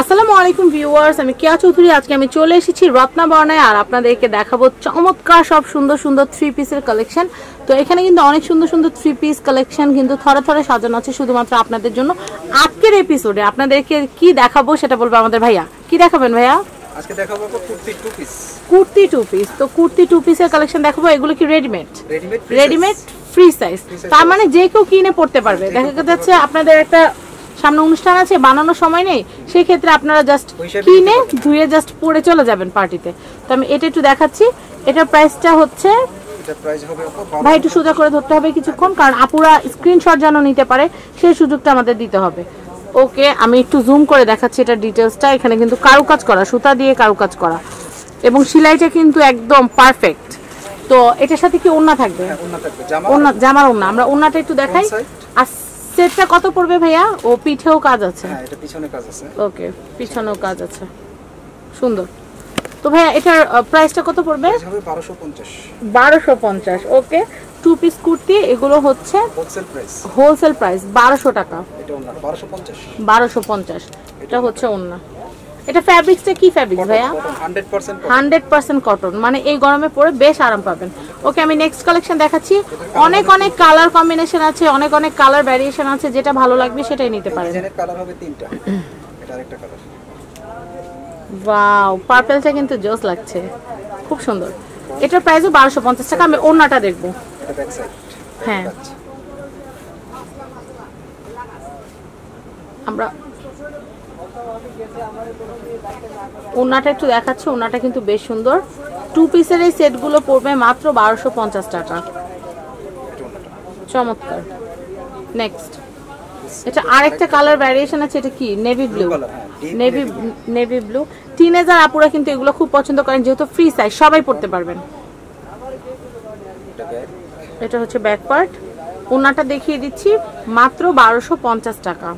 আসসালামু আলাইকুম ভিউয়ার্স আমি কেয়া চৌধুরী। আজকে আমি চলে এসেছি রত্না বর্ণায় আর আপনাদেরকে দেখাবো চমৎকার সব সুন্দর সুন্দর থ্রি পিসের কালেকশন তো এখানে কিন্তু অনেক সুন্দর সুন্দর থ্রি পিস কালেকশন কিন্তু থরে থরে সাজানো আছে শুধুমাত্র আপনাদের জন্য। আজকের এপিসোডে আপনাদেরকে কি দেখাবো সেটা বলব আমাদের ভাইয়া। কি দেখাবেন ভাইয়া? আজকে দেখাবো kurti two piece kurti two piece তো কুর্তি টু পিসের কালেকশন দেখাবো এগুলো কি readymade readymade readymade free size তার মানে যে কেউ কিনে পড়তে পারবে। দেখা যাচ্ছে আপনাদের একটা সামনে অনুষ্ঠান আছে বানানোর সময় নেই সেই ক্ষেত্রে আপনারা জাস্ট কিনে ধুয়ে জাস্ট পরে চলে যাবেন পার্টিতে। তো আমি এটা একটু দেখাচ্ছি এটার প্রাইসটা হচ্ছে ভাই একটু সোজা করে ধরতে হবে কিছুক্ষণ কারণ আপুরা স্ক্রিনশট যেন নিতে পারে সেই সুযোগটা আমাদের দিতে হবে। ওকে আমি একটু জুম করে দেখাচ্ছি এটা ডিটেলসটা এখানে কিন্তু কারুকাজ করা সুতা দিয়ে কারুকাজ করা। এবং সেলাইটা কিন্তু একদম পারফেক্ট তো এটার সাথে কি ওন্না থাকবে? হ্যাঁ, ওন্না জামার ওন্না আমরা ওন্নাটা একটু দেখাই। সেটটা কত পড়বে ভাইয়া? ও পিঠেও কাজ আছে। হ্যাঁ এটা পিছনে কাজ আছে। ওকে পিছনেও কাজ আছে। সুন্দর। তো ভাইয়া এটার প্রাইসটা কত পড়বে? প্রাইস হবে বারোশো পঞ্চাশ। বারোশো পঞ্চাশ ওকে টু পিস কুর্তি এগুলো হচ্ছে হোলসেল প্রাইস হোলসেল প্রাইস বারোশো টাকা। এটা ওন্না বারোশো পঞ্চাশ। বারোশো পঞ্চাশ এটা হচ্ছে অন্য এটা ফ্যাব্রিক্সটা কি ফ্যাব্রিক ভাইয়া? Hundred percent hundred percent cotton মানে এই গরমে পরে বেশ আরাম পাবেন। ওকে আমি নেক্সট কালেকশন দেখাচ্ছি। অনেক অনেক কালার কম্বিনেশন আছে অনেক অনেক কালার ভ্যারিয়েশন আছে যেটা ভালো লাগবে সেটাই নিতে পারেন। কালার হবে তিনটা। এটা আরেকটা কালার ওয়াও পার্পেলটা কিন্তু জোস লাগছে। খুব সুন্দর। এটার প্রাইসও বারোশো পঞ্চাশ টাকা আমি ওড়নাটা দেখব। হ্যাঁ। আমরা ওনাটা একটু দেখাচ্ছি ওনাটা কিন্তু বেশ সুন্দর। টু পিসের এই সেটগুলো পড়বে মাত্র বারোশো পঞ্চাশ টাকা। চমৎকার। নেক্সট এটা আরেকটা কালার ভ্যারিয়েশন আছে এটা কি? Navy blue navy navy blue teenager আপুরা কিন্তু এগুলো খুব পছন্দ করেন যেহেতু ফ্রি সাইজ সবাই পড়তে পারবেন। এটা এটা হচ্ছে ব্যাক পার্ট ওনাটা দেখিয়ে দিচ্ছি মাত্র বারোশো পঞ্চাশ টাকা।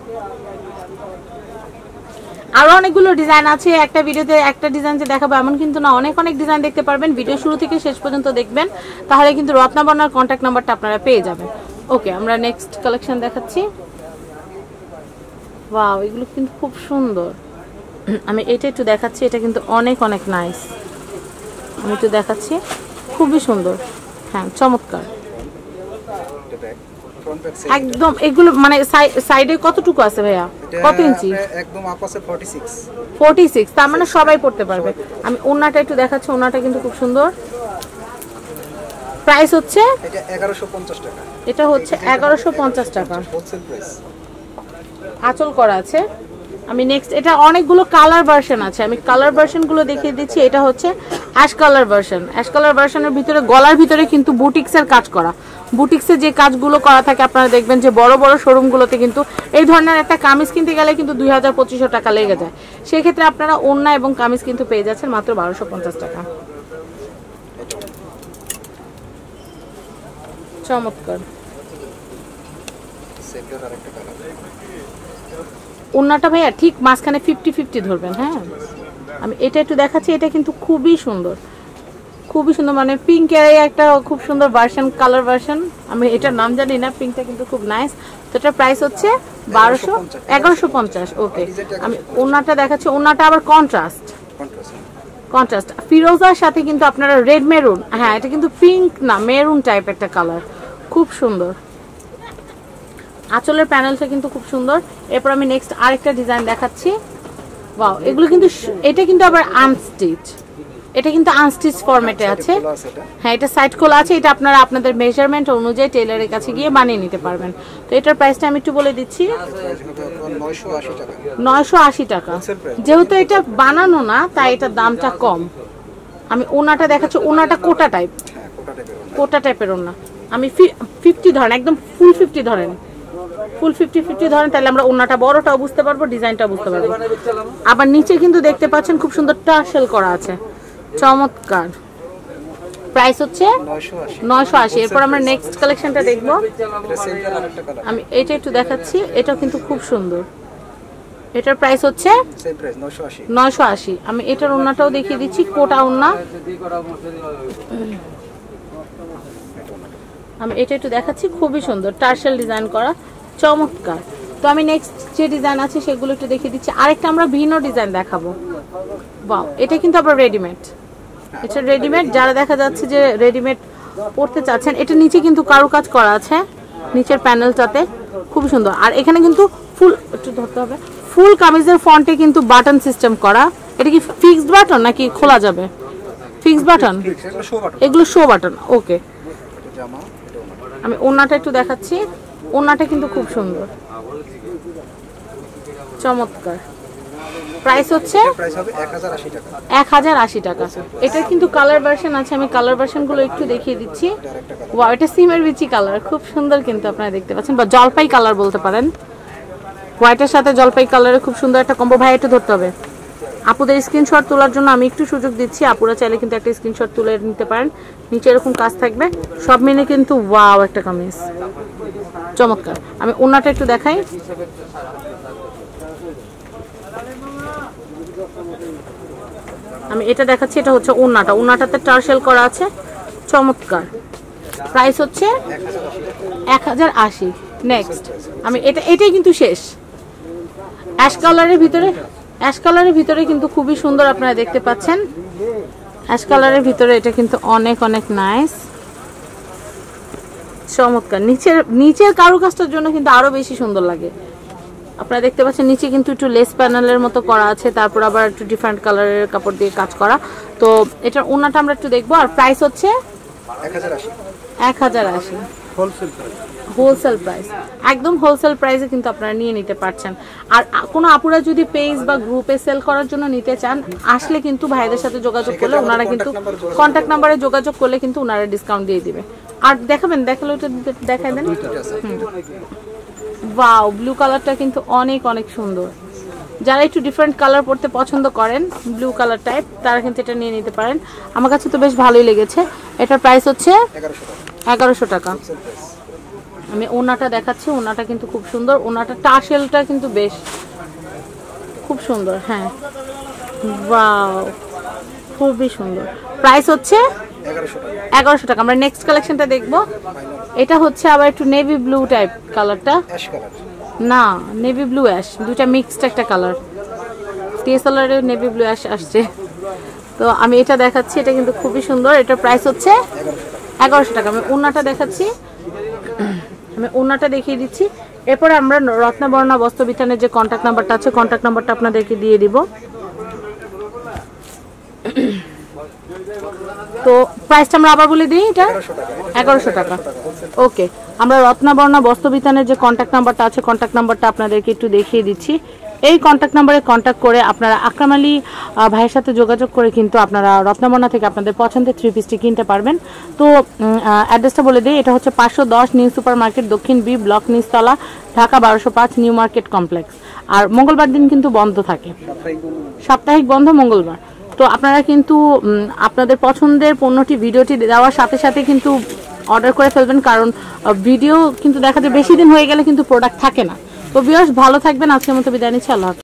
আরও অনেকগুলো ডিজাইন আছে, একটা ভিডিওতে একটা ডিজাইন যে দেখাবো এমন কিন্তু না, অনেক অনেক ডিজাইন দেখতে পারবেন। ভিডিও শুরু থেকে শেষ পর্যন্ত দেখবেন। তাহলে কিন্তু রত্নাবর্ণার কন্ট্যাক্ট নাম্বারটা আপনারা পেয়ে যাবেন। ওকে আমরা নেক্সট কালেকশন দেখাচ্ছি। ওয়াও এগুলো কিন্তু খুব সুন্দর। আমি এটা একটু দেখাচ্ছি, এটা কিন্তু অনেক অনেক নাইস আমি একটু দেখাচ্ছি। খুবই সুন্দর। হ্যাঁ চমৎকার। একদম এগুলো মানে সাইডে কতটুকু আছে ভাইয়া? কত ইঞ্চি একদম আপ আছে 46 সিক্স তার মানে সবাই পড়তে পারবে। আমি ওনাটা একটু দেখাচ্ছি ওনাটা কিন্তু খুব সুন্দর। প্রাইস হচ্ছে? এটা 1150 টাকা। এটা হচ্ছে এগারোশো পঞ্চাশ টাকা। হোলসেল প্রাইস আঁচল করা আছে। আমি নেক্সট এটা অনেকগুলো কালার ভার্সন আছে। আমি কালার ভার্সনগুলো দেখিয়ে দিচ্ছি। এটা হচ্ছে ash colour version ash colour ভার্সনের ভিতরে গলার ভিতরে কিন্তু বুটিক্সের কাজ করা। বুটিক্সের যে কাজগুলো করা থাকে, আপনারা দেখবেন যে বড় বড় শোরুমগুলোতে কিন্তু এই ধরনের একটা কামিজ কিনতে গেলে কিন্তু দুই হাজার পঁচিশশো টাকা লেগে যায়। সেক্ষেত্রে আপনারা ওড়না এবং কামিজ কিন্তু পেয়ে যাচ্ছেন মাত্র বারোশো পঞ্চাশ টাকা। চমৎকার। ওড়নাটা ভাইয়া ঠিক মাঝখানে ফিফটি ফিফটি ধরবেন হ্যাঁ? আমি এটা একটু দেখাচ্ছি, এটা কিন্তু খুবই সুন্দর। খুবই সুন্দর মানে পিঙ্কের একটা খুব সুন্দর ভার্সন কালার ভার্সন আমি এটার নাম জানি না পিঙ্কটা কিন্তু খুব নাইস তো এটার প্রাইস হচ্ছে বারোশো এগারোশো পঞ্চাশ। ওকে আমি ওনাটা দেখাচ্ছি ওনাটা আবার কন্ট্রাস্ট কন্ট্রাস্ট কন্ট্রাস্ট ফিরোজার সাথে কিন্তু আপনারা রেড মেরুন হ্যাঁ এটা কিন্তু পিঙ্ক না মেরুন টাইপ একটা কালার খুব সুন্দর। আঁচলের প্যানেলটা কিন্তু খুব সুন্দর। এরপর আমি নেক্সট আরেকটা ডিজাইন দেখাচ্ছি। ওয়াও এগুলো কিন্তু এটা কিন্তু আবার আনস্টিচ এটা কিন্তু আনস্টিচ ফরম্যাটে আছে। হ্যাঁ এটা সাইড খোলা আছে এটা আপনারা আপনাদের মেজারমেন্ট অনুযায়ী টেলারের কাছে গিয়ে বানিয়ে নিতে পারবেন। তো এটার প্রাইসটা আমি একটু বলে দিচ্ছি। প্রাইস 980 টাকা নয়শো আশি টাকা। যেহেতু এটা বানানো না তাই এটার দামটা কম। আমি ওনাটা দেখাচ্ছি ওনাটা কোটা টাইপ কোটা টাইপের ওনা। আমি ফিফটি ধরেন একদম ফুল ফিফটি ধরেন। ফুল ফিফটি ফিফটি ধরেন তাহলে আমরা ওনাটা বড়টাও বুঝতে পারব ডিজাইনটা বুঝতে পারব। আবার নিচে কিন্তু দেখতে পাচ্ছেন খুব সুন্দর টার্সেল করা আছে। চমৎকার। প্রাইস হচ্ছে নয়শো আশি। এরপর আমরা নেক্সট কালেকশনটা দেখব। এটা আমি এটা একটু দেখাচ্ছি। এটাও কিন্তু খুব সুন্দর। এটার প্রাইস হচ্ছে সেম প্রাইস 980 নয়শো আশি। আমি এটার ওন্নাটাও দেখিয়ে দিচ্ছি কোটা ওন্না আমি এটা একটু দেখাচ্ছি খুবই সুন্দর। টার্সেল ডিজাইন করা চমৎকার। তো আমি নেক্সট যে ডিজাইন আছে সেগুলো একটু দেখিয়ে দিচ্ছি। আরেকটা আমরা ভিন্ন ডিজাইন দেখাবো। বাও এটা কিন্তু আবার রেডিমেড এটা রেডিমেড যারা দেখা যাচ্ছে যে রেডিমেড পড়তে চাচ্ছেন, এটা নিচে কিন্তু কারুকাজ করা আছে, নিচের প্যানেলটাতে খুব সুন্দর। আর এখানে কিন্তু ফুল একটু ধরতে হবে ফুল কামিজের ফন্টে কিন্তু বাটন সিস্টেম করা। এটা কি ফিক্সড বাটন নাকি খোলা যাবে? ফিক্সড বাটন এগুলো শো বাটন ওকে আমি ওনাটা একটু দেখাচ্ছি। ওনাটা কিন্তু খুব সুন্দর। চমৎকার। প্রাইস হচ্ছে এক হাজার আশি টাকা। এটার কিন্তু কালার ভার্সন আছে আমি কালার ভার্সনগুলো একটু দেখিয়ে দিচ্ছি। এটা ওয়াও এটা সিমের বিচি কালার খুব সুন্দর কিন্তু আপনারা দেখতে পাচ্ছেন বা জলপাই কালার বলতে পারেন। হোয়াইটের সাথে জলপাই কালারে খুব সুন্দর একটা কম্বো ভাই একটু ধরতে হবে। আপুদের স্ক্রিনশট তোলার জন্য আমি একটু সুযোগ দিচ্ছি আপুরা চাইলে কিন্তু একটা স্ক্রিনশট তুলে নিতে পারেন। নিচে এরকম কাজ থাকবে। সব মিলে কিন্তু ওয়াও একটা কামিজ। চমৎকার। আমি ওনাটা একটু দেখাই। আমি এটা দেখাচ্ছি, এটা হচ্ছে ওনাটা ওনাটাতে টার্সেল করা আছে, চমৎকার। প্রাইস হচ্ছে এক হাজার আশি। নেক্সট আমি এটা, এটাই কিন্তু শেষ। অ্যাশ কালারের ভিতরে, অ্যাশ কালারের ভিতরে কিন্তু খুবই সুন্দর আপনারা দেখতে পাচ্ছেন। অ্যাশ কালারের ভিতরে এটা কিন্তু অনেক অনেক নাইস চমৎকার। নিচের নিচের কারুকাজটার জন্য কিন্তু আরও বেশি সুন্দর লাগে। আপনারা দেখতে পাচ্ছেন নিচে কিন্তু একটু লেস প্যানেলের মতো করা আছে তারপর আবার একটু ডিফারেন্ট কালারের কাপড় দিয়ে কাজ করা। তো এটার ওনাটা আমরা একটু দেখব আর প্রাইস হচ্ছে এক হাজার আশি। হোলসেল প্রাইস একদম হোলসেল প্রাইসে কিন্তু আপনারা নিয়ে নিতে পারছেন। আর কোনো আপুরা যদি পেজ বা গ্রুপে সেল করার জন্য নিতে চান আসলে কিন্তু ভাইদের সাথে যোগাযোগ করলে ওনারা কিন্তু কন্ট্যাক্ট নাম্বারে যোগাযোগ করলে কিন্তু ওনারা ডিসকাউন্ট দিয়ে দিবে। আর দেখাবেন দেখালে ওটা দেখাই দেন। ওয়াও ব্লু কালারটা কিন্তু অনেক অনেক সুন্দর। যারা একটু ডিফারেন্ট কালার পড়তে পছন্দ করেন ব্লু কালার টাইপ তারা কিন্তু এটা নিয়ে নিতে পারেন। আমার কাছে তো বেশ ভালোই লেগেছে। এটার প্রাইস হচ্ছে এগারোশো টাকা। আমি ওনাটা দেখাচ্ছি ওনাটা কিন্তু খুব সুন্দর। ওনাটা টাসেলটা কিন্তু বেশ খুব সুন্দর হ্যাঁ। ওয়াও খুবই সুন্দর। প্রাইস হচ্ছে এগারোশো টাকা। এগারোশো টাকা। আমরা নেক্সট কালেকশনটা দেখব। এটা হচ্ছে আবার একটু নেভি ব্লু টাইপ কালারটা অ্যাশ কালার না নেভি ব্লু অ্যাশ দুটা মিক্সড একটা কালার টিএসএলআর নেভি ব্লু অ্যাশ আসছে। তো আমি এটা দেখাচ্ছি এটা কিন্তু খুবই সুন্দর। এটার প্রাইস হচ্ছে এগারোশো টাকা। আমি ওনাটা দেখাচ্ছি। আমি ওনাটা দেখিয়ে দিচ্ছি। এরপরে আমরা রত্নবর্ণা বস্ত্র বিতানের যে কন্ট্যাক্ট নাম্বারটা আছে কন্ট্যাক্ট নাম্বারটা আপনাদেরকে দিয়ে দিব। তো প্রাইসটা আমরা আবার বলে দিই এটা? এগারোশো টাকা। ওকে, আমরা রত্নাবর্ণা বস্ত্রবিতানের যে কন্ট্যাক্ট নাম্বারটা আছে কন্ট্যাক্ট নাম্বারটা আপনাদেরকে একটু দেখিয়ে দিচ্ছি। এই কন্ট্যাক্ট নাম্বারে কন্ট্যাক্ট করে আপনারা আকরাম আলী ভাইয়ের সাথে যোগাযোগ করে কিন্তু আপনারা রত্নাবর্ণা থেকে আপনাদের পছন্দের থ্রি পিসটি কিনতে পারবেন। তো অ্যাড্রেসটা বলে দিই, এটা হচ্ছে পাঁচশো দশ নিউ সুপার মার্কেট দক্ষিণ বি ব্লক নিচতলা, ঢাকা বারোশো পাঁচ, নিউ মার্কেট কমপ্লেক্স। আর মঙ্গলবার দিন কিন্তু বন্ধ থাকে। সাপ্তাহিক বন্ধ মঙ্গলবার। তো আপনারা কিন্তু আপনাদের পছন্দের পণ্যটি, ভিডিওটি দেওয়ার সাথে সাথে কিন্তু অর্ডার করে ফেলবেন, কারণ ভিডিও কিন্তু দেখা যায় বেশি দিন হয়ে গেলে কিন্তু প্রোডাক্ট থাকে না তো বিয়স ভালো থাকবেন, আজকের মতো বিদায় নিচ্ছি, আল্লাহ।